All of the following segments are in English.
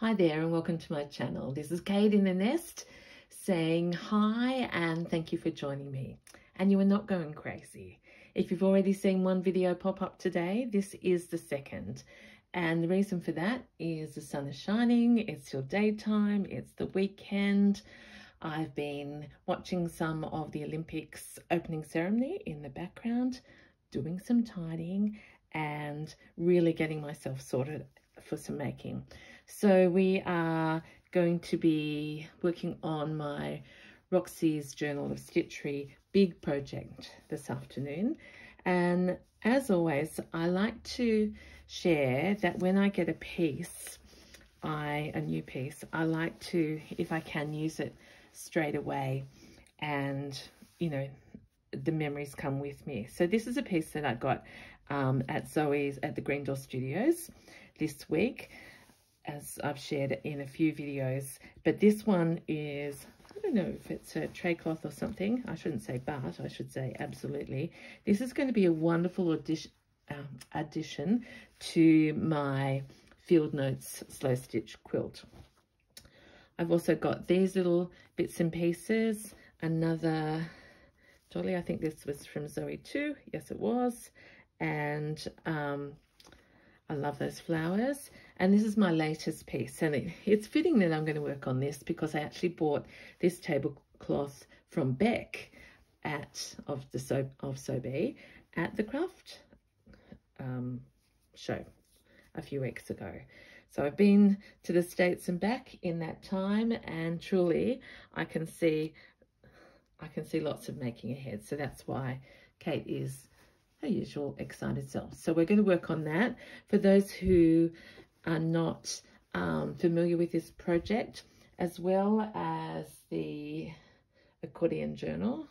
Hi there and welcome to my channel. This is Kate in the Nest saying hi and thank you for joining me. And you are not going crazy. If you've already seen one video pop up today, this is the second. And the reason for that is the sun is shining, it's your daytime, it's the weekend. I've been watching some of the Olympics opening ceremony in the background, doing some tidying and really getting myself sorted for some making. So we are going to be working on my Roxy's Journal of Stitchery big project this afternoon. And as always, I like to share that when I get a piece, I a new piece, I like to, if I can, use it straight away and, you know, the memories come with me. So this is a piece that I got um, at Zoe's at the Green Door Studios this week as I've shared in a few videos. But this one is, I don't know if it's a tray cloth or something. I shouldn't say but, I should say absolutely. This is going to be a wonderful addition, um, addition to my Field Notes Slow Stitch quilt. I've also got these little bits and pieces. Another dolly, I think this was from Zoe too. Yes, it was. And um, I love those flowers. And this is my latest piece. And it, it's fitting that I'm going to work on this because I actually bought this tablecloth from Beck at of the so of Sobe at the craft um, show a few weeks ago. So I've been to the States and back in that time and truly I can see I can see lots of making ahead. So that's why Kate is her usual excited self. So we're going to work on that. For those who are not um, familiar with this project, as well as the accordion journal,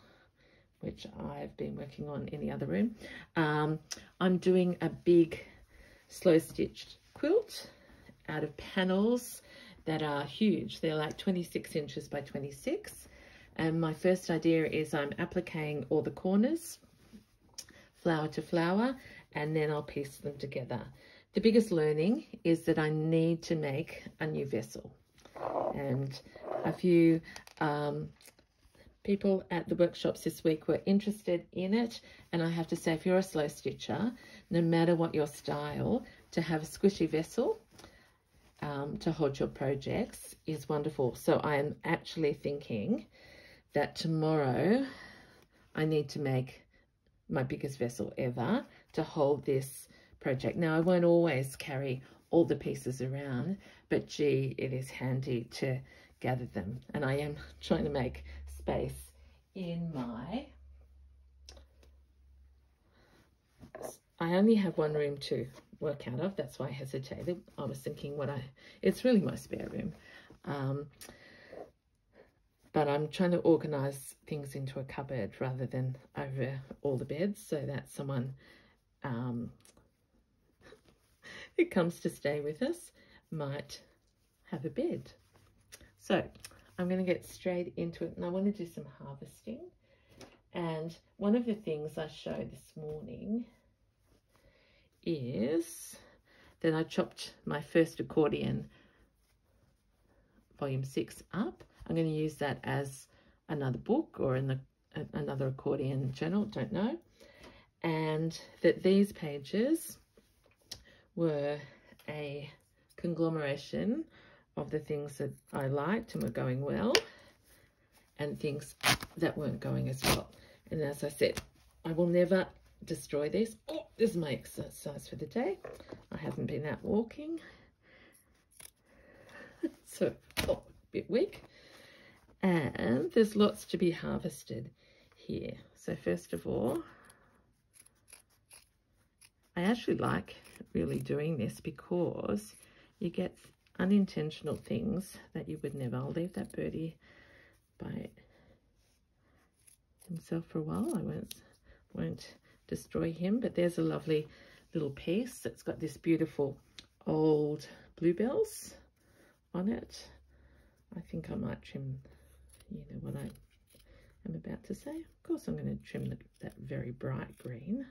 which I've been working on in the other room, um, I'm doing a big slow stitched quilt out of panels that are huge. They're like 26 inches by 26. And my first idea is I'm appliquing all the corners flower to flower, and then I'll piece them together. The biggest learning is that I need to make a new vessel. And a few um, people at the workshops this week were interested in it. And I have to say, if you're a slow stitcher, no matter what your style, to have a squishy vessel um, to hold your projects is wonderful. So I am actually thinking that tomorrow I need to make my biggest vessel ever to hold this project. Now, I won't always carry all the pieces around, but gee, it is handy to gather them. And I am trying to make space in my... I only have one room to work out of. That's why I hesitated. I was thinking what I... It's really my spare room. Um, but I'm trying to organize things into a cupboard rather than over all the beds so that someone um, who comes to stay with us might have a bed. So I'm going to get straight into it and I want to do some harvesting. And one of the things I showed this morning is that I chopped my first accordion volume 6 up I'm going to use that as another book or in the another accordion journal, don't know. And that these pages were a conglomeration of the things that I liked and were going well and things that weren't going as well. And as I said, I will never destroy these. Oh, this is my exercise for the day. I haven't been out walking. so, oh, a bit weak and there's lots to be harvested here. So first of all, I actually like really doing this because you get unintentional things that you would never. I'll leave that birdie by himself for a while. I won't, won't destroy him, but there's a lovely little piece that's got this beautiful old bluebells on it. I think I might trim you know what I am about to say. Of course, I'm going to trim the, that very bright green.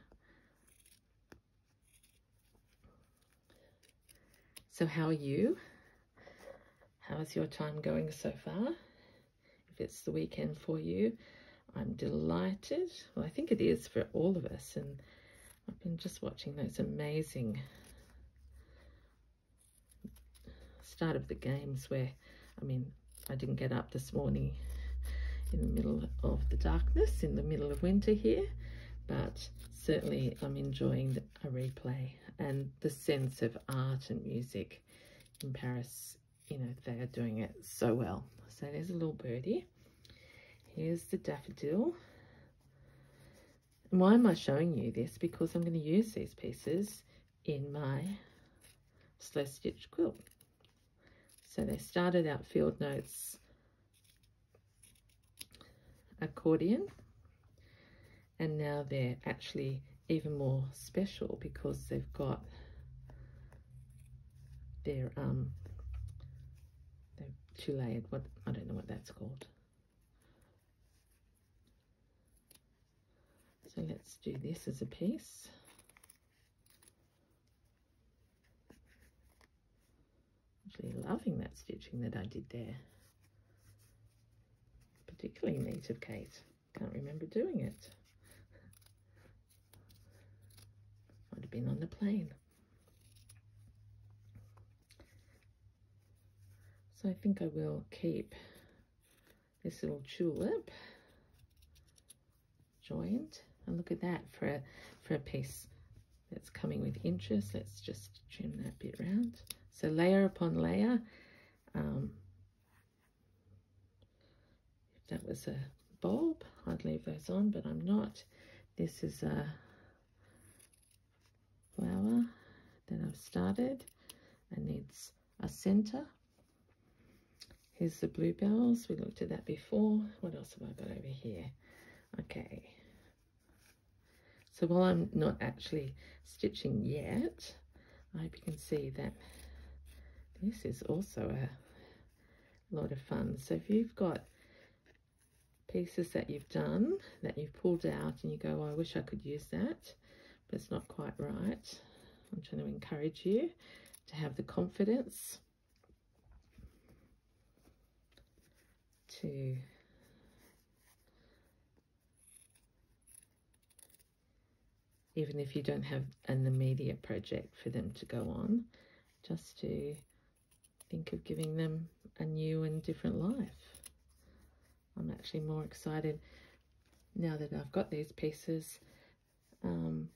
So how are you? How's your time going so far? If it's the weekend for you, I'm delighted. Well, I think it is for all of us. And I've been just watching those amazing start of the games where, I mean, I didn't get up this morning in the middle of the darkness, in the middle of winter here, but certainly I'm enjoying a replay and the sense of art and music in Paris, you know, they are doing it so well. So there's a little birdie. Here's the daffodil. Why am I showing you this? Because I'm going to use these pieces in my slow stitch quilt. So they started out field notes accordion and now they're actually even more special because they've got their um they're two layered what I don't know what that's called. So let's do this as a piece. Actually loving that stitching that I did there. Particularly neat of Kate. Can't remember doing it might have been on the plane So I think I will keep this little tulip joined. And look at that for a, for a piece that's coming with inches. Let's just trim that bit round. So layer upon layer. Um, if that was a bulb, I'd leave those on, but I'm not. This is a flower that I've started and needs a center Here's the bluebells. We looked at that before. What else have I got over here? Okay. So while I'm not actually stitching yet, I hope you can see that this is also a lot of fun. So if you've got pieces that you've done, that you've pulled out and you go, oh, I wish I could use that, but it's not quite right. I'm trying to encourage you to have the confidence to even if you don't have an immediate project for them to go on, just to think of giving them a new and different life. I'm actually more excited now that I've got these pieces. Um,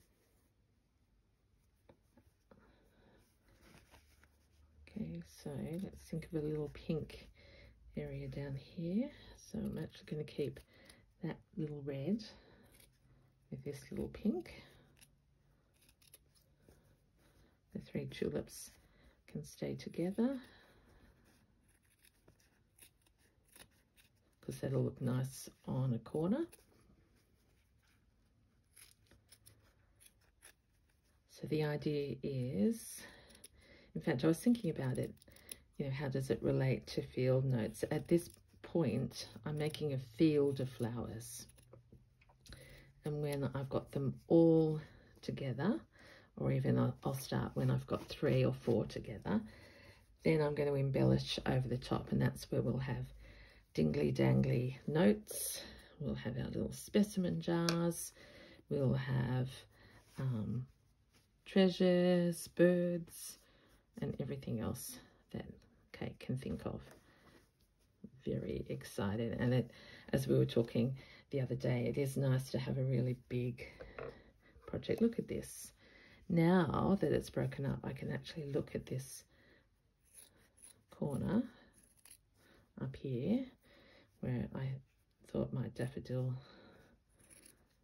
okay, so let's think of a little pink area down here. So I'm actually going to keep that little red with this little pink. The three tulips can stay together because that'll look nice on a corner. So the idea is, in fact, I was thinking about it you know, how does it relate to field notes? At this point, I'm making a field of flowers. And when I've got them all together, or even I'll, start when I've got three or four together, then I'm going to embellish over the top, and that's where we'll have dingly dangly notes. We'll have our little specimen jars. We'll have um, treasures, birds, and everything else that Kate can think of. Very excited. And it, as we were talking the other day, it is nice to have a really big project. Look at this. Now that it's broken up, I can actually look at this corner up here where I thought my daffodil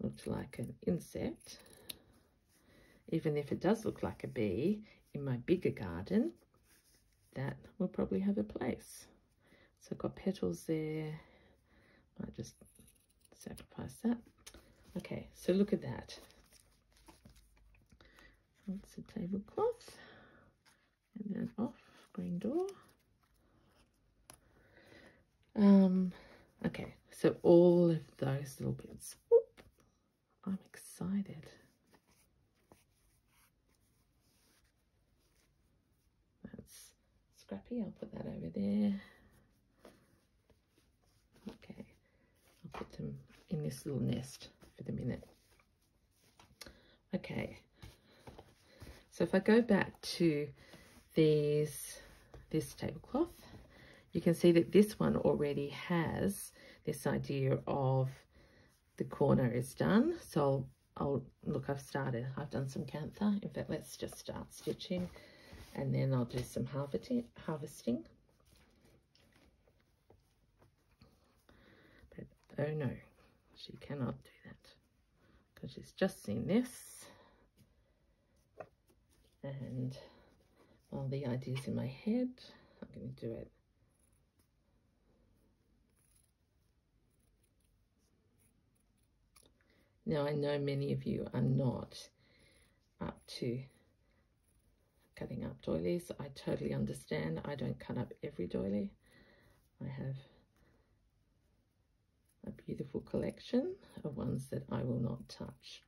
looked like an insect. Even if it does look like a bee in my bigger garden, that will probably have a place. So I've got petals there. Might just sacrifice that. Okay, so look at that. That's a tablecloth. And then off, green door. Um, okay, so all of those little bits. I'm excited. Scrappy. I'll put that over there. Okay, I'll put them in this little nest for the minute. Okay, so if I go back to these, this tablecloth, you can see that this one already has this idea of the corner is done. So I'll, I'll look, I've started, I've done some kantha. In fact, let's just start stitching and then I'll do some harvesting. harvesting. But oh no, she cannot do that because she's just seen this. And all the ideas in my head, I'm going to do it Now, I know many of you are not up to cutting up doilies. I totally understand. I don't cut up every doily. I have a beautiful collection of ones that I will not touch.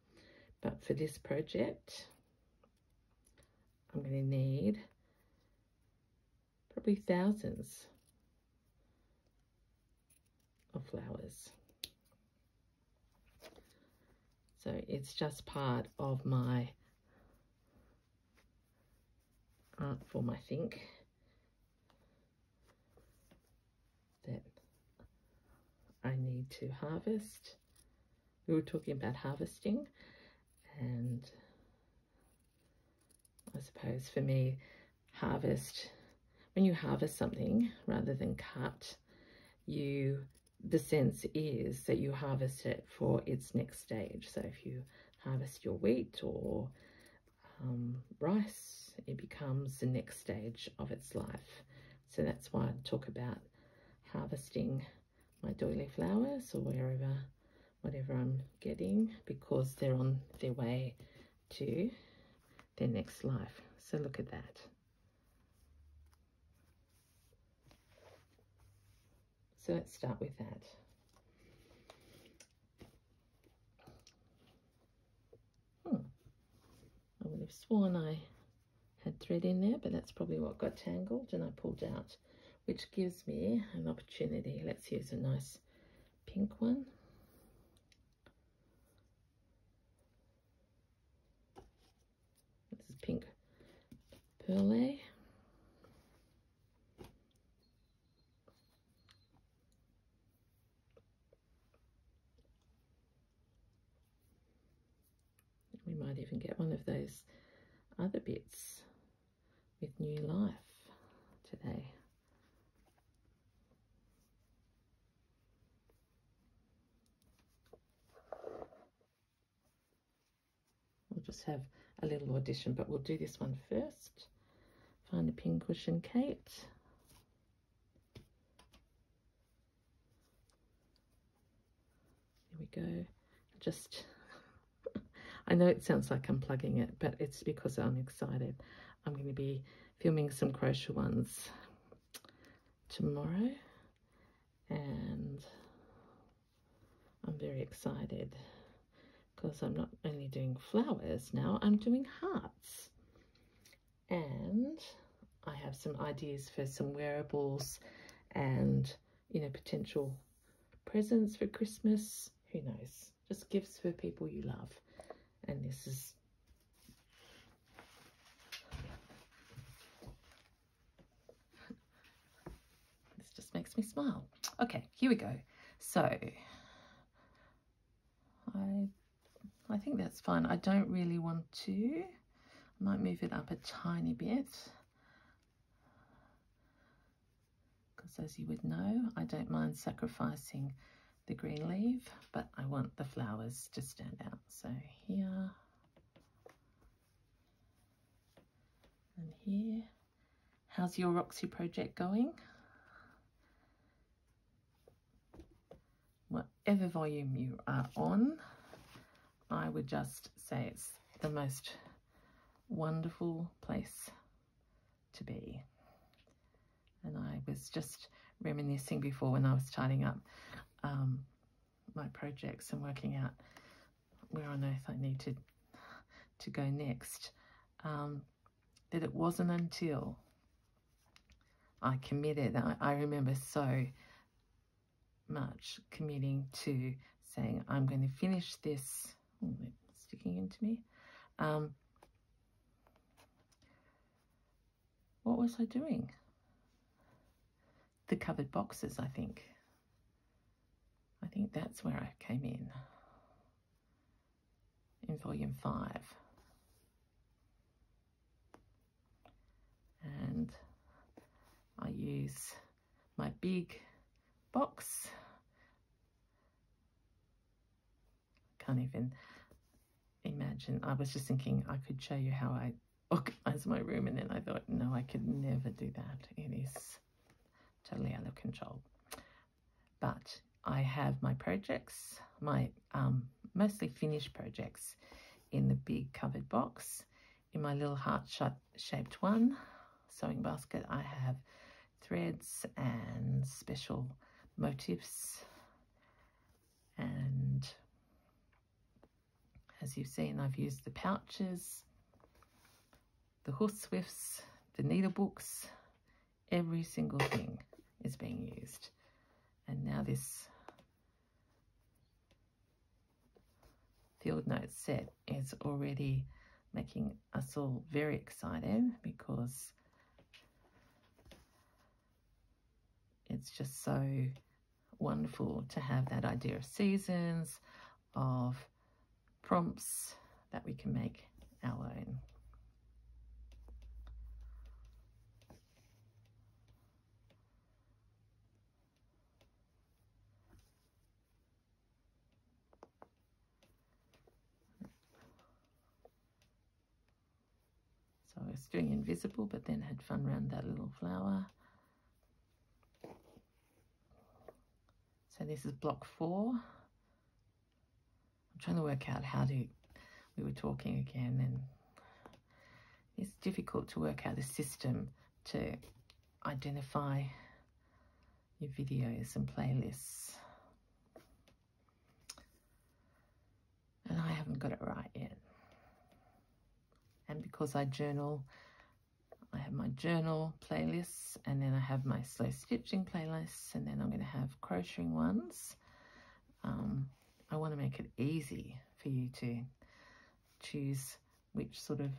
But for this project, I'm going to need probably thousands of flowers. So it's just part of my art form, I think, that I need to harvest. We were talking about harvesting and I suppose for me, harvest, when you harvest something rather than cut, you the sense is that you harvest it for its next stage. So if you harvest your wheat or um, rice, it becomes the next stage of its life. So that's why I talk about harvesting my doily flowers or wherever, whatever I'm getting, because they're on their way to their next life. So look at that. So let's start with that. Hmm. I would have sworn I had thread in there, but that's probably what got tangled and I pulled out, which gives me an opportunity. Let's use a nice pink one. This is pink perle. We might even get one of those other bits with new life today. We'll just have a little audition, but we'll do this one first. Find a pincushion, Kate. Here we go. Just I know it sounds like I'm plugging it, but it's because I'm excited. I'm going to be filming some crochet ones tomorrow and I'm very excited because I'm not only doing flowers now, I'm doing hearts. And I have some ideas for some wearables and, you know, potential presents for Christmas. Who knows? Just gifts for people you love and this is this just makes me smile. Okay here we go. So I I think that's fine. I don't really want to. I might move it up a tiny bit. Because as you would know I don't mind sacrificing the green leaf, but I want the flowers to stand out. So here and here. How's your Roxy project going? Whatever volume you are on, I would just say it's the most wonderful place to be. And I was just reminiscing before when I was tidying up um, my projects and working out where on earth I need to, to go next, um, that it wasn't until I committed. I, I remember so much committing to saying, I'm going to finish this. Oh, sticking into me. Um, what was I doing? The covered boxes, I think. I think that's where I came in, in volume five. And I use my big box. Can't even imagine. I was just thinking I could show you how I organize my room and then I thought, no, I could never do that. It is totally out of control. But I have my projects, my um, mostly finished projects in the big covered box. In my little heart shaped one sewing basket, I have threads and special motifs. And as you've seen, I've used the pouches, the horsewifts, the needle books, every single thing is being used. And now this field note set is already making us all very excited because it's just so wonderful to have that idea of seasons, of prompts that we can make our own. Was doing invisible, but then had fun around that little flower. So this is block four. I'm trying to work out how to, we were talking again and it's difficult to work out a system to identify your videos and playlists. And I haven't got it right because I journal. I have my journal playlists and then I have my slow stitching playlists and then I'm going to have crocheting ones. Um, I want to make it easy for you to choose which sort of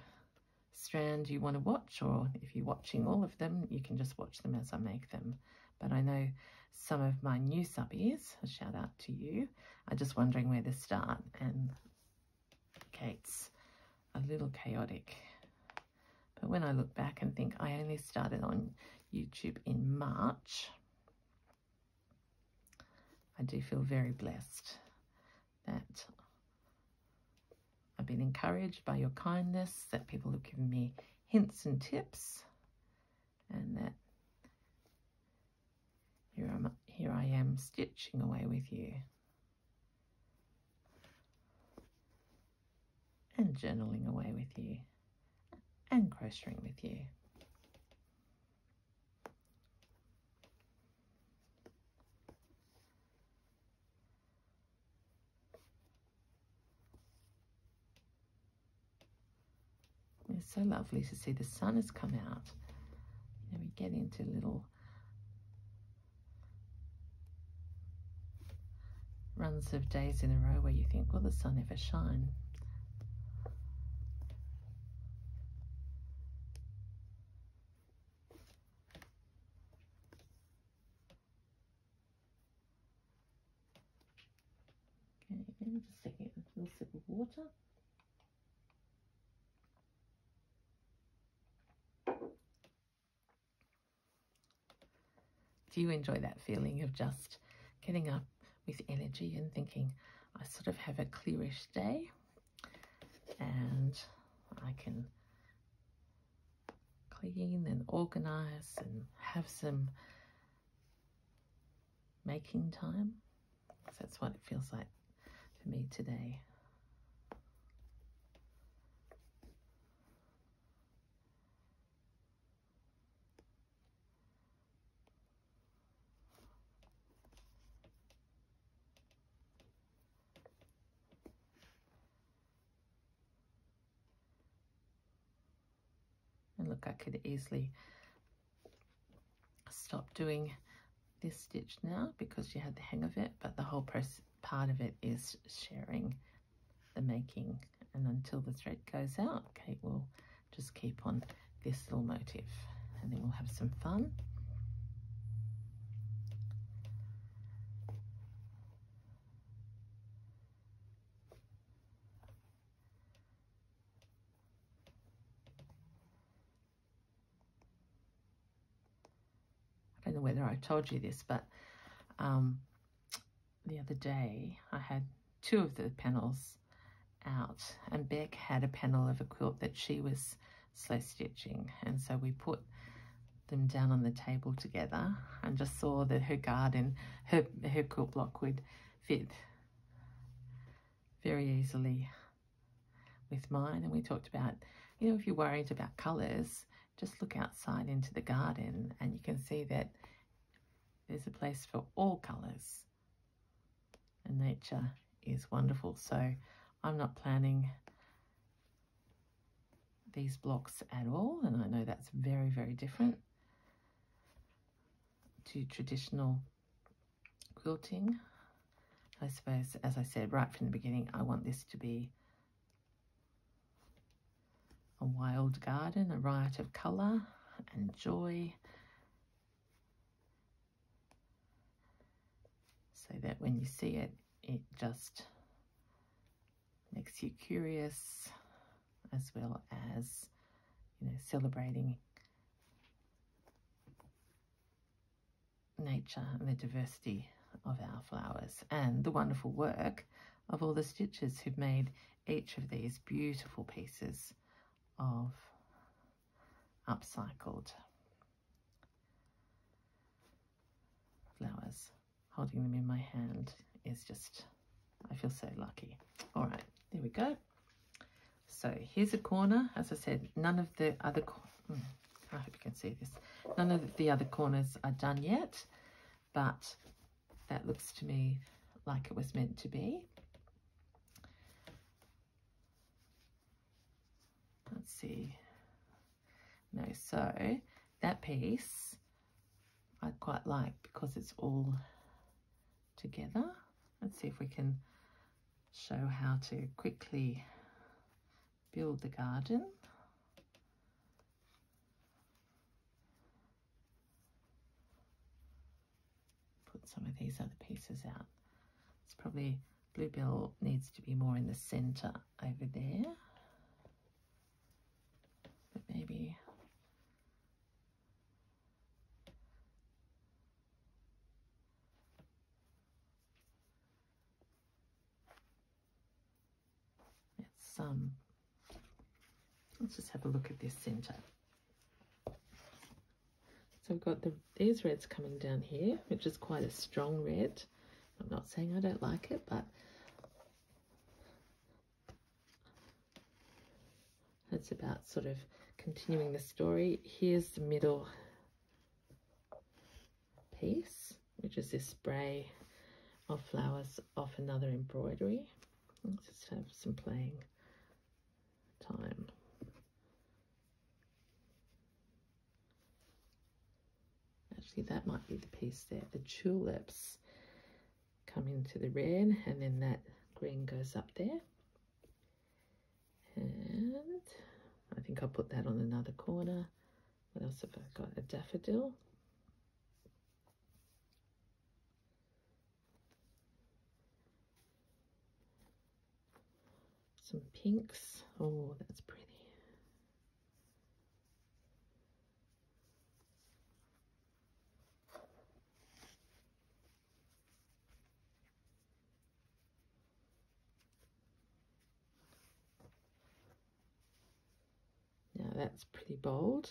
strand you want to watch or if you're watching all of them you can just watch them as I make them. But I know some of my new subbies a shout out to you are just wondering where to start and Kate's a little chaotic but when I look back and think I only started on YouTube in March, I do feel very blessed that I've been encouraged by your kindness, that people have given me hints and tips, and that here, I'm, here I am stitching away with you. And journaling away with you and crocheting with you. It's so lovely to see the sun has come out. And we get into little runs of days in a row where you think, will the sun ever shine? Just taking a little sip of water. Do you enjoy that feeling of just getting up with energy and thinking, I sort of have a clearish day and I can clean and organize and have some making time? That's what it feels like for me today. And look, I could easily stop doing this stitch now because you had the hang of it, but the whole press part of it is sharing the making. And until the thread goes out, Kate will just keep on this little motif and then we'll have some fun. I don't know whether I told you this, but um, the other day I had two of the panels out and Beck had a panel of a quilt that she was slow stitching and so we put them down on the table together and just saw that her garden, her, her quilt block would fit very easily with mine and we talked about, you know, if you're worried about colours, just look outside into the garden and you can see that there's a place for all colours and nature is wonderful. So I'm not planning these blocks at all and I know that's very very different to traditional quilting. I suppose as I said right from the beginning I want this to be a wild garden, a riot of colour and joy so that when you see it it just makes you curious as well as you know celebrating nature and the diversity of our flowers and the wonderful work of all the stitchers who've made each of these beautiful pieces of upcycled flowers. Holding them in my hand is just, I feel so lucky. All right, there we go. So here's a corner. As I said, none of the other, hmm, I hope you can see this. None of the other corners are done yet, but that looks to me like it was meant to be. Let's see. No, so that piece I quite like because it's all together. Let's see if we can show how to quickly build the garden. Put some of these other pieces out. It's probably Bluebell needs to be more in the center over there. But maybe um, let's just have a look at this center. So we've got the, these reds coming down here, which is quite a strong red. I'm not saying I don't like it, but that's about sort of continuing the story. Here's the middle piece, which is this spray of flowers off another embroidery. Let's just have some playing time. Actually, that might be the piece there. The tulips come into the red and then that green goes up there. And I think I'll put that on another corner. What else have I got? A daffodil. Some pinks. Oh, that's pretty. Now that's pretty bold.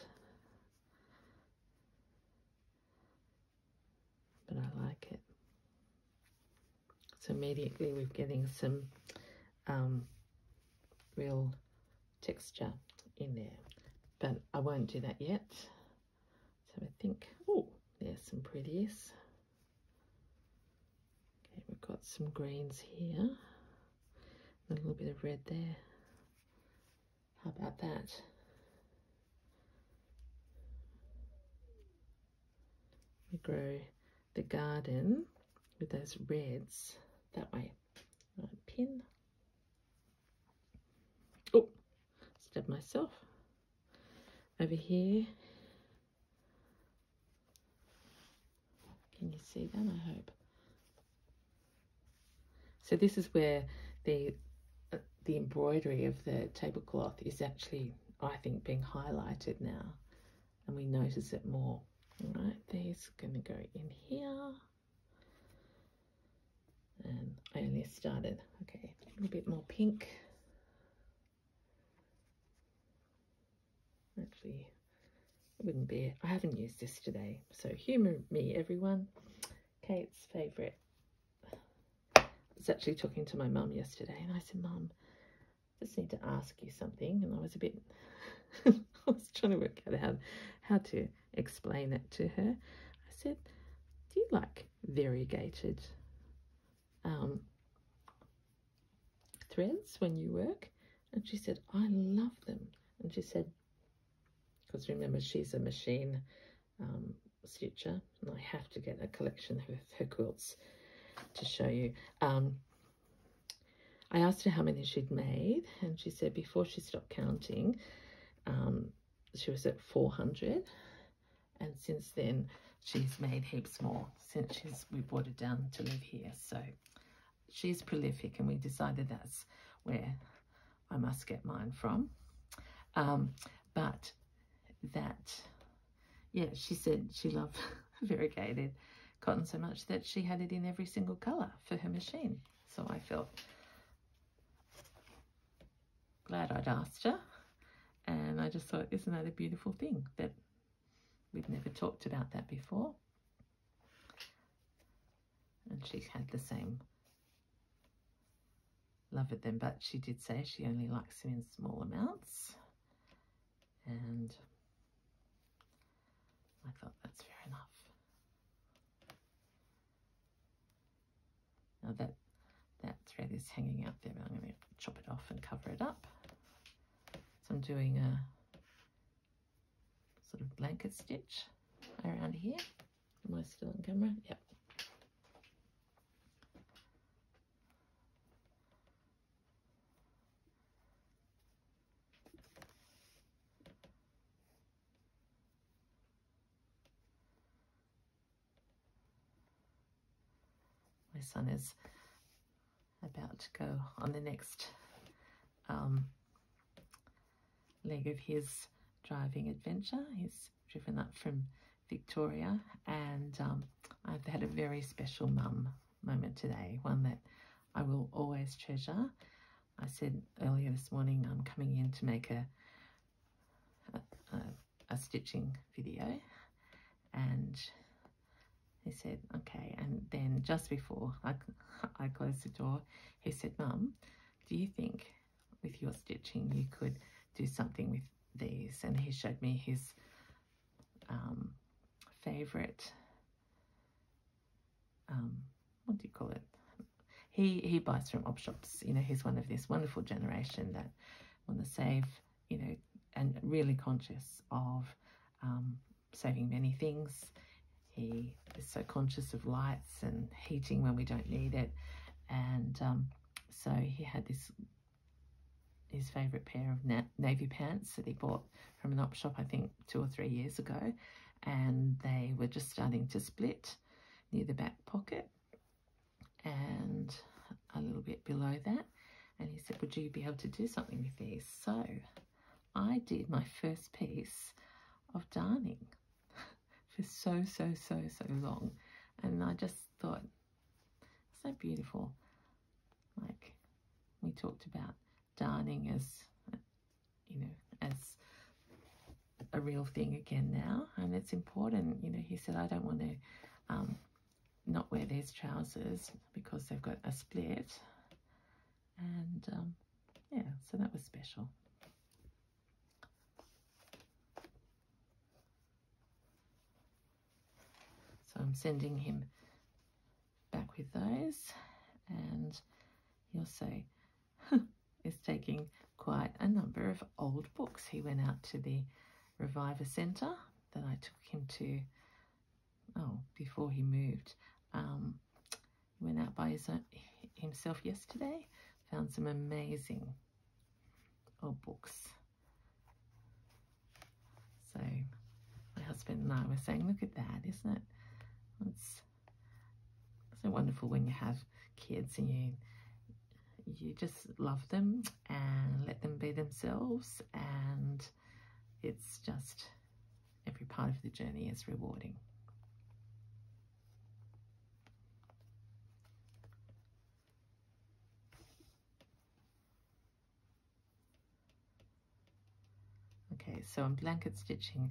But I like it. So immediately we're getting some um, real texture in there. But I won't do that yet. So I think, oh, there's some pretties. Okay, we've got some greens here. A little bit of red there. How about that? we grow the garden with those reds that way. Right, pin. Oh, stab myself. Over here. Can you see that? I hope. So this is where the uh, the embroidery of the tablecloth is actually, I think, being highlighted now. And we notice it more. All right, these are going to go in here. And I only started, okay, a little bit more pink. Actually, it wouldn't be, it. I haven't used this today. So humour me, everyone. Kate's favourite. I was actually talking to my mum yesterday and I said, Mum, I just need to ask you something. And I was a bit, I was trying to work out how, how to explain it to her. I said, do you like variegated um, threads when you work? And she said, I love them. And she said, because remember, she's a machine um, stitcher, and I have to get a collection of her quilts to show you. Um, I asked her how many she'd made, and she said before she stopped counting, um, she was at 400 and since then she's made heaps more since she's we brought her down to live here. So she's prolific and we decided that's where I must get mine from. Um, but that yeah she said she loved variegated cotton so much that she had it in every single color for her machine so I felt glad I'd asked her and I just thought isn't that a beautiful thing that We've never talked about that before. And she had the same love of them, but she did say she only likes them in small amounts. And I thought that's fair enough. Now that that thread is hanging out there, I'm going to chop it off and cover it up. So I'm doing a sort of blanket stitch around here. Am I still on camera? Yep. Son is about to go on the next um, leg of his driving adventure. He's driven up from Victoria and um, I've had a very special mum moment today, one that I will always treasure. I said earlier this morning I'm coming in to make a, a, a, a stitching video and he said, okay. And then just before I, I closed the door, he said, Mum, do you think with your stitching you could do something with these? And he showed me his um, favorite um, what do you call it? He he buys from op shops. You know he's one of this wonderful generation that want to save you know and really conscious of um, saving many things he is so conscious of lights and heating when we don't need it and um, so he had this his favourite pair of navy pants that he bought from an op shop, I think, two or three years ago. And they were just starting to split near the back pocket and a little bit below that. And he said, would you be able to do something with these? So I did my first piece of darning for so, so, so, so long. And I just thought, so beautiful. Like we talked about darning as, you know, as a real thing again now. And it's important, you know, he said, I don't want to um, not wear these trousers because they've got a split. And um, yeah, so that was special. I'm sending him back with those and he'll say, is taking quite a number of old books. He went out to the Reviver Centre that I took him to, oh, before he moved. Um, went out by his own, himself yesterday, found some amazing old books. So my husband and I were saying, look at that, isn't it? It's so wonderful when you have kids and you you just love them and let them be themselves and it's just every part of the journey is rewarding. Okay, so I'm blanket stitching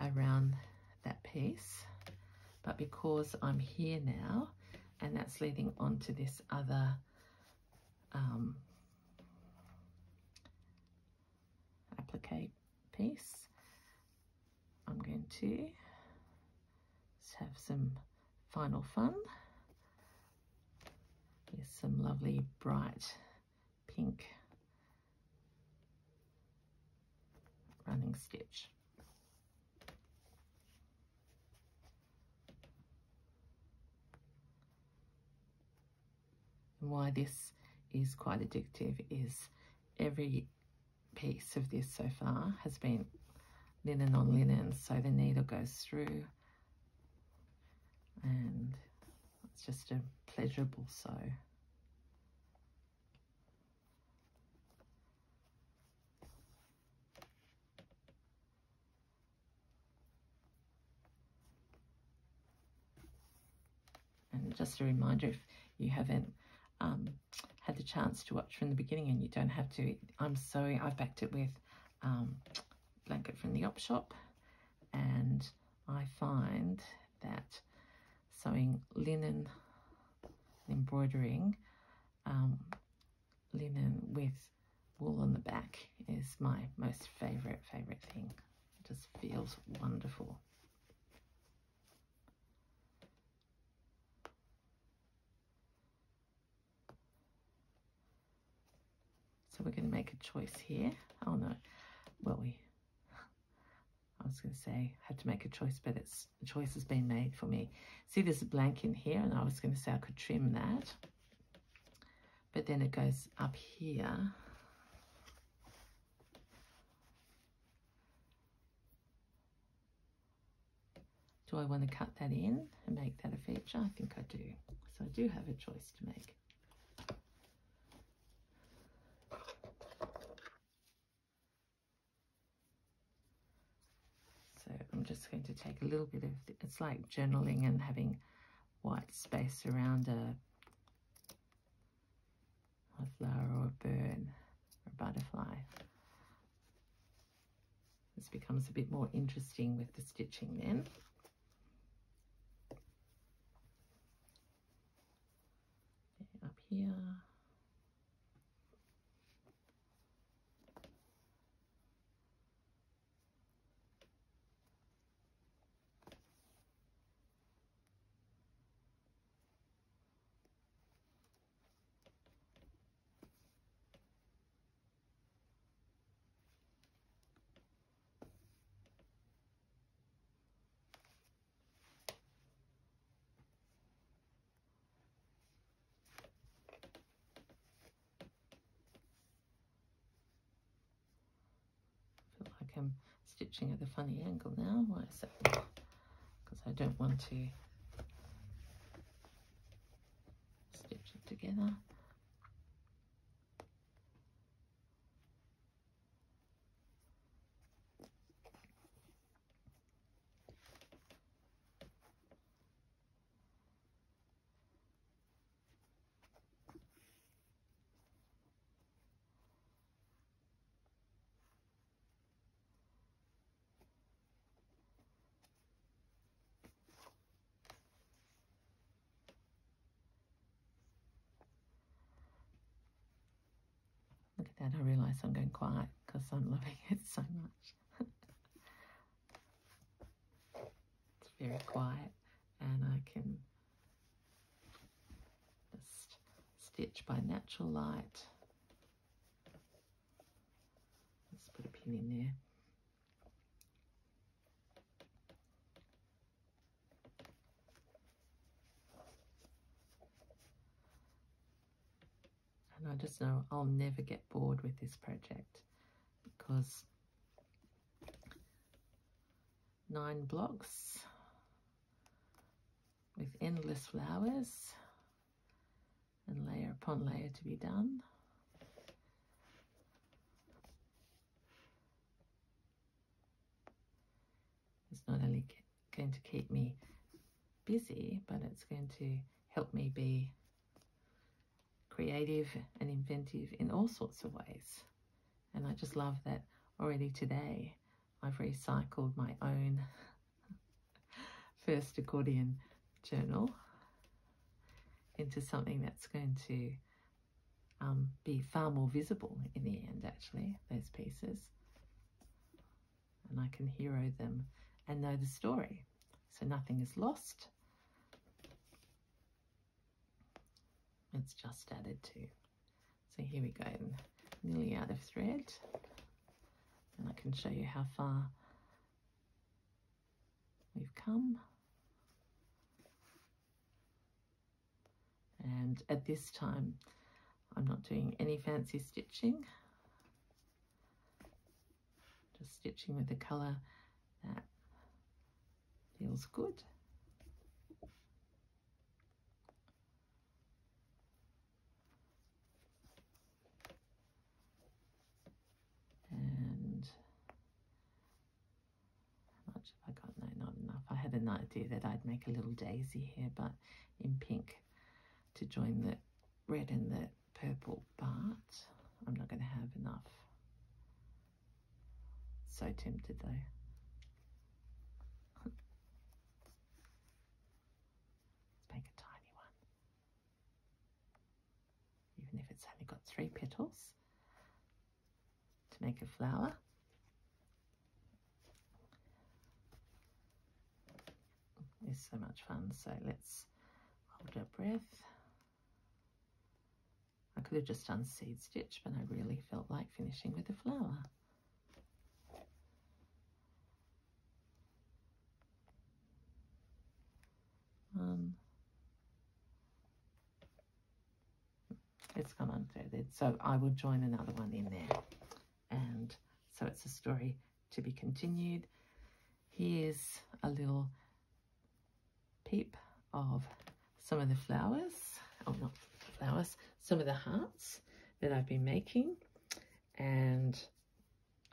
around that piece, but because I'm here now, and that's leading on to this other um, applique piece, I'm going to have some final fun with some lovely bright pink running stitch. And why this is quite addictive is every piece of this so far has been linen on linen so the needle goes through and it's just a pleasurable sew. And just a reminder, if you haven't um, had the chance to watch from the beginning and you don't have to, I'm sewing, I've backed it with um, blanket from the op shop and I find that sewing linen embroidering um, linen with wool on the back is my most favorite favorite thing. It just feels wonderful So we're going to make a choice here. Oh no, well we, I was going to say had to make a choice, but it's the choice has been made for me. See there's a blank in here and I was going to say I could trim that. But then it goes up here. Do I want to cut that in and make that a feature? I think I do. So I do have a choice to make. I'm just going to take a little bit of, it's like journaling and having white space around a, a flower or a bird or a butterfly. This becomes a bit more interesting with the stitching then. up here. I'm stitching at a funny angle now. Why is that? Because I don't want to stitch it together. Then I realise I'm going quiet because I'm loving it so much. it's very quiet and I can just stitch by natural light. Let's put a pin in there. I just know I'll never get bored with this project because nine blocks with endless flowers and layer upon layer to be done. It's not only going to keep me busy, but it's going to help me be creative and inventive in all sorts of ways. And I just love that already today I've recycled my own first accordion journal into something that's going to um, be far more visible in the end actually, those pieces. And I can hero them and know the story. So nothing is lost. It's just added to. So here we go, nearly out of thread. And I can show you how far we've come. And at this time, I'm not doing any fancy stitching. Just stitching with the colour that feels good. And how much have I got? No, not enough. I had an idea that I'd make a little daisy here, but in pink to join the red and the purple, but I'm not going to have enough. So tempted though. Let's make a tiny one. Even if it's only got three petals to make a flower. It's so much fun. So let's hold our breath. I could have just done seed stitch, but I really felt like finishing with a flower. Um, it's come unthreaded, so I will join another one in there. And so it's a story to be continued. Here's a little peep of some of the flowers, oh not flowers, some of the hearts that I've been making. And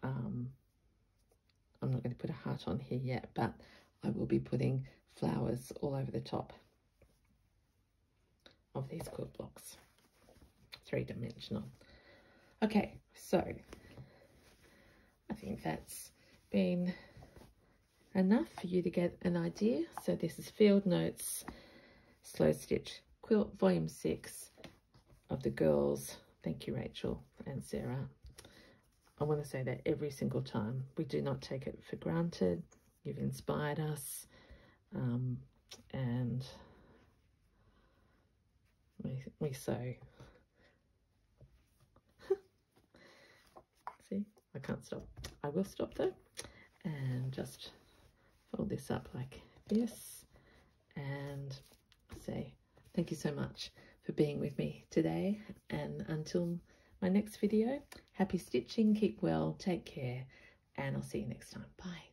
um, I'm not going to put a heart on here yet, but I will be putting flowers all over the top of these quilt blocks, three-dimensional. Okay, so I think that's been enough for you to get an idea. So this is Field Notes Slow Stitch Quilt Volume 6 of the girls. Thank you, Rachel and Sarah. I want to say that every single time. We do not take it for granted. You've inspired us. Um, and we, we sew. See, I can't stop. I will stop though. And just fold this up like this. And say thank you so much for being with me today. And until my next video, happy stitching, keep well, take care, and I'll see you next time. Bye.